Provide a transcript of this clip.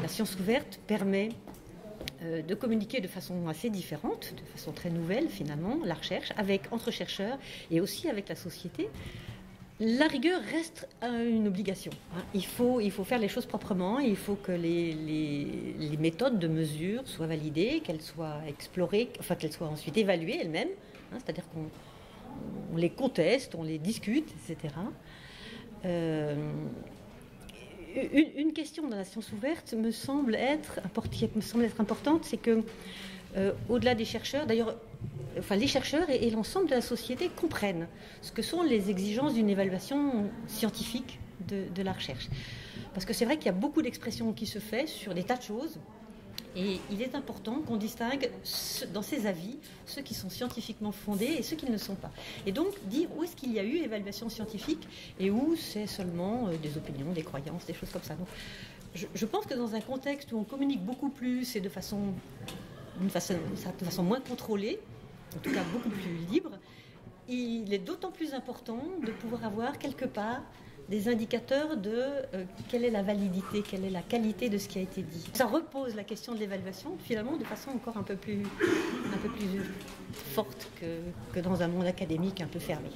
La science ouverte permet euh, de communiquer de façon assez différente, de façon très nouvelle finalement, la recherche, avec entre chercheurs et aussi avec la société. La rigueur reste une obligation. Hein. Il, faut, faire les choses proprement, il faut que les, méthodes de mesure soient validées, qu'elles soient explorées, enfin qu'elles soient ensuite évaluées elles-mêmes, hein, c'est-à-dire qu'on les conteste, on les discute, etc. une, question dans la science ouverte me semble être, importante, c'est que euh, au-delà des chercheurs, d'ailleurs, enfin, les chercheurs et, l'ensemble de la société comprennent ce que sont les exigences d'une évaluation scientifique de, la recherche. Parce que c'est vrai qu'il y a beaucoup d'expressions qui se font sur des tas de choses. Et il est important qu'on distingue dans ces avis ceux qui sont scientifiquement fondés et ceux qui ne le sont pas. Et donc dire où est-ce qu'il y a eu évaluation scientifique et où c'est seulement euh, des opinions, des croyances, des choses comme ça. Donc, je, pense que dans un contexte où on communique beaucoup plus et de façon façon, façon moins contrôlée, en tout cas beaucoup plus libre, il est d'autant plus important de pouvoir avoir quelque part des indicateurs de euh, quelle est la validité, quelle est la qualité de ce qui a été dit. Ça repose la question de l'évaluation finalement de façon encore un peu plus, plus forte que dans un monde académique un peu fermé.